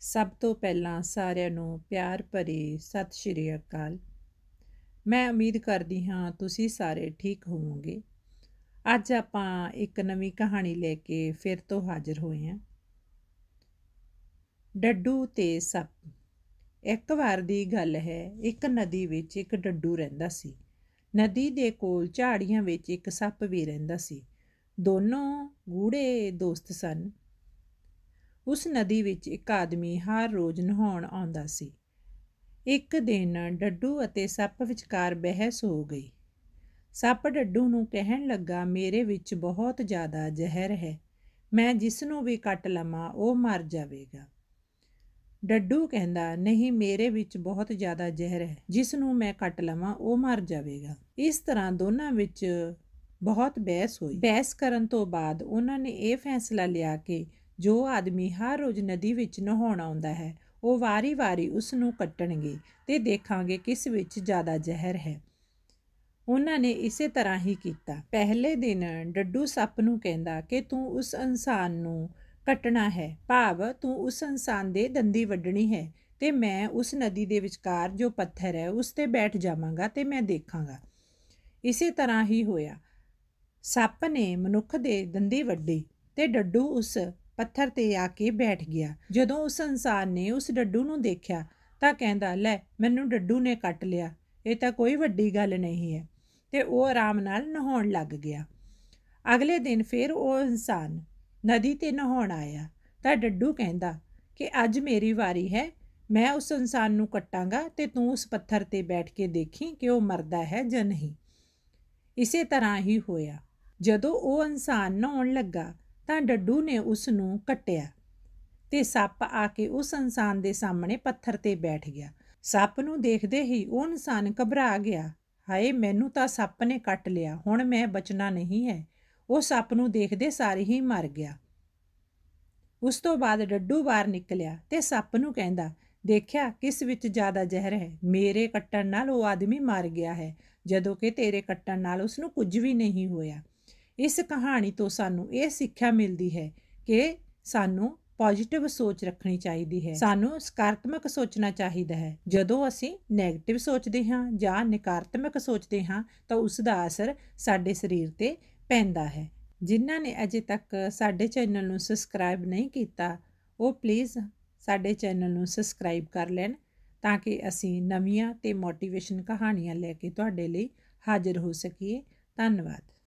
ਸਭ ਤੋਂ ਪਹਿਲਾਂ ਸਾਰਿਆਂ ਨੂੰ ਪਿਆਰ ਭਰੀ ਸਤਿ ਸ਼੍ਰੀ ਅਕਾਲ। ਮੈਂ ਉਮੀਦ ਕਰਦੀ ਹਾਂ ਤੁਸੀਂ ਸਾਰੇ ਠੀਕ ਹੋਵੋਗੇ। ਅੱਜ ਆਪਾਂ ਇੱਕ ਨਵੀਂ ਕਹਾਣੀ ਲੈ ਕੇ ਫਿਰ ਤੋਂ ਹਾਜ਼ਰ ਹੋਏ ਹਾਂ। ਡੱਡੂ ਤੇ ਸੱਪ। ਇੱਕ ਵਾਰ ਦੀ ਗੱਲ ਹੈ, ਇੱਕ ਨਦੀ ਵਿੱਚ ਇੱਕ ਡੱਡੂ ਰਹਿੰਦਾ ਸੀ। ਨਦੀ ਦੇ ਕੋਲ ਝਾੜੀਆਂ ਵਿੱਚ ਇੱਕ ਸੱਪ ਵੀ ਰਹਿੰਦਾ ਸੀ। ਦੋਨੋਂ ਗੂੜੇ ਦੋਸਤ ਸਨ। ਉਸ ਨਦੀ ਵਿੱਚ ਇੱਕ ਆਦਮੀ ਹਰ ਰੋਜ਼ ਨਹਾਉਣ ਆਉਂਦਾ ਸੀ। ਇੱਕ ਦਿਨ ਡੱਡੂ ਅਤੇ ਸੱਪ ਵਿਚਕਾਰ ਬਹਿਸ ਹੋ ਗਈ। ਸੱਪ ਡੱਡੂ ਨੂੰ ਕਹਿਣ ਲੱਗਾ, ਮੇਰੇ ਵਿੱਚ ਬਹੁਤ ਜ਼ਿਆਦਾ ਜ਼ਹਿਰ ਹੈ। ਮੈਂ ਜਿਸ ਨੂੰ ਵੀ ਕੱਟ ਲਵਾਂ, ਉਹ ਮਰ ਜਾਵੇਗਾ ਡੱਡੂ ਕਹਿੰਦਾ, ਨਹੀਂ, ਮੇਰੇ ਵਿੱਚ ਬਹੁਤ ਜ਼ਿਆਦਾ ਜ਼ਹਿਰ ਹੈ। ਜਿਸ ਨੂੰ ਮੈਂ ਕੱਟ ਲਵਾਂ, ਉਹ ਮਰ ਜਾਵੇਗਾ ਇਸ ਤਰ੍ਹਾਂ ਦੋਨਾਂ ਵਿੱਚ ਬਹੁਤ ਬਹਿਸ ਹੋਈ। ਬਹਿਸ ਕਰਨ ਤੋਂ ਬਾਅਦ ਉਹਨਾਂ ਨੇ ਇਹ ਫੈਸਲਾ ਲਿਆ ਕਿ ਜੋ ਆਦਮੀ ਹਰ ਰੋਜ਼ ਨਦੀ ਵਿੱਚ ਨਹਾਉਣ ਆਉਂਦਾ ਹੈ, ਉਹ ਵਾਰੀ-ਵਾਰੀ ਉਸ ਨੂੰ ਕੱਟਣਗੇ ਤੇ ਦੇਖਾਂਗੇ ਕਿਸ ਵਿੱਚ ਜ਼ਿਆਦਾ ਜ਼ਹਿਰ ਹੈ। ਉਹਨਾਂ ਨੇ ਇਸੇ ਤਰ੍ਹਾਂ ਹੀ ਕੀਤਾ। ਪਹਿਲੇ ਦਿਨ ਡੱਡੂ ਸੱਪ ਨੂੰ ਕਹਿੰਦਾ ਕਿ ਤੂੰ ਉਸ ਇਨਸਾਨ ਨੂੰ ਕੱਟਣਾ ਹੈ। ਭਾਵ ਤੂੰ ਉਸ ਇਨਸਾਨ ਦੇ ਦੰਦੀ ਵੱਢਣੀ ਹੈ ਤੇ ਮੈਂ ਉਸ ਨਦੀ ਦੇ ਵਿਚਕਾਰ ਜੋ ਪੱਥਰ ਹੈ ਉਸ ਤੇ ਬੈਠ ਜਾਵਾਂਗਾ ਤੇ ਮੈਂ ਦੇਖਾਂਗਾ। ਇਸੇ ਤਰ੍ਹਾਂ ਹੀ ਹੋਇਆ। ਸੱਪ ਨੇ ਮਨੁੱਖ ਦੇ ਦੰਦੀ ਵੱਢੀ ਤੇ ਡੱਡੂ ਉਸ ਪੱਥਰ ਤੇ ਆ ਕੇ ਬੈਠ ਗਿਆ। ਜਦੋਂ ਉਸ ਇਨਸਾਨ ਨੇ ਉਸ ਡੱਡੂ ਨੂੰ ਦੇਖਿਆ ਤਾਂ ਕਹਿੰਦਾ, ਲੈ, ਮੈਨੂੰ ਡੱਡੂ ਨੇ ਕੱਟ ਲਿਆ। ਇਹ ਤਾਂ ਕੋਈ ਵੱਡੀ ਗੱਲ ਨਹੀਂ ਹੈ। ਤੇ ਉਹ ਆਰਾਮ ਨਾਲ ਨਹਾਉਣ ਲੱਗ ਗਿਆ। ਅਗਲੇ ਦਿਨ ਫਿਰ ਉਹ ਇਨਸਾਨ ਨਦੀ ਤੇ ਨਹਾਉਣ ਆਇਆ। ਤਾਂ ਡੱਡੂ ਕਹਿੰਦਾ ਕਿ, ਅੱਜ ਮੇਰੀ ਵਾਰੀ ਹੈ। ਮੈਂ ਉਸ ਇਨਸਾਨ ਨੂੰ ਕੱਟਾਂਗਾ ਤੇ ਤੂੰ ਉਸ ਪੱਥਰ ਤੇ ਬੈਠ ਕੇ ਦੇਖੀ ਕਿ ਉਹ ਮਰਦਾ ਹੈ ਜਾਂ ਨਹੀਂ। ਇਸੇ ਤਰ੍ਹਾਂ ਹੀ ਹੋਇਆ। ਜਦੋਂ ਉਹ ਇਨਸਾਨ ਨਹਾਉਣ ਲੱਗਾ ਤਾਂ ਡੱਡੂ ਨੇ ਉਸ ਨੂੰ ਕੱਟਿਆ ਤੇ ਸੱਪ ਆ ਕੇ ਉਸ ਇਨਸਾਨ ਦੇ ਸਾਹਮਣੇ ਪੱਥਰ ਤੇ ਬੈਠ ਗਿਆ। ਸੱਪ ਨੂੰ ਦੇਖਦੇ ਹੀ ਉਹ ਇਨਸਾਨ ਘਬਰਾ ਗਿਆ। ਹਾਏ, ਮੈਨੂੰ ਤਾਂ ਸੱਪ ਨੇ ਕੱਟ ਲਿਆ, ਹੁਣ ਮੈਂ ਬਚਣਾ ਨਹੀਂ ਹੈ। ਉਹ ਸੱਪ ਨੂੰ ਦੇਖਦੇ ਸਾਰੇ ਹੀ ਮਰ ਗਿਆ। ਉਸ ਤੋਂ ਬਾਅਦ ਡੱਡੂ ਬਾਹਰ ਨਿਕਲਿਆ ਤੇ ਸੱਪ ਨੂੰ ਕਹਿੰਦਾ, ਦੇਖਿਆ, ਕਿਸ ਵਿੱਚ ਜ਼ਿਆਦਾ ਜ਼ਹਿਰ ਹੈ? ਮੇਰੇ ਕੱਟਣ ਨਾਲ ਉਹ ਆਦਮੀ ਮਰ ਗਿਆ ਹੈ, ਜਦੋਂ ਕਿ ਤੇਰੇ ਕੱਟਣ ਨਾਲ ਉਸ ਨੂੰ ਕੁਝ ਵੀ ਨਹੀਂ ਹੋਇਆ। ਇਸ ਕਹਾਣੀ ਤੋਂ ਸਾਨੂੰ ਇਹ ਸਿੱਖਿਆ ਮਿਲਦੀ ਹੈ ਕਿ ਸਾਨੂੰ ਪੋਜ਼ਿਟਿਵ ਸੋਚ ਰੱਖਣੀ ਚਾਹੀਦੀ ਹੈ। ਸਾਨੂੰ ਸਕਾਰਾਤਮਕ ਸੋਚਣਾ ਚਾਹੀਦਾ ਹੈ। ਜਦੋਂ ਅਸੀਂ 네ਗੇਟਿਵ ਸੋਚਦੇ ਹਾਂ ਜਾਂ ਨਕਾਰਾਤਮਕ ਸੋਚਦੇ ਹਾਂ, ਤਾਂ ਉਸ ਦਾ ਅਸਰ ਸਾਡੇ ਸਰੀਰ ਤੇ ਪੈਂਦਾ ਹੈ। ਜਿਨ੍ਹਾਂ ਨੇ ਅਜੇ ਤੱਕ ਸਾਡੇ ਚੈਨਲ ਨੂੰ ਸਬਸਕ੍ਰਾਈਬ ਨਹੀਂ ਕੀਤਾ, ਉਹ ਪਲੀਜ਼ ਸਾਡੇ ਚੈਨਲ ਨੂੰ ਸਬਸਕ੍ਰਾਈਬ ਕਰ ਲੈਣ ਤਾਂ ਕਿ ਅਸੀਂ ਨਵੀਆਂ ਤੇ ਮੋਟੀਵੇਸ਼ਨ ਕਹਾਣੀਆਂ ਲੈ ਕੇ ਤੁਹਾਡੇ ਲਈ ਹਾਜ਼ਰ ਹੋ ਸਕੀਏ। ਧੰਨਵਾਦ।